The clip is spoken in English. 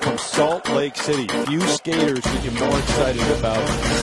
From Salt Lake City. Few skaters we you're more excited about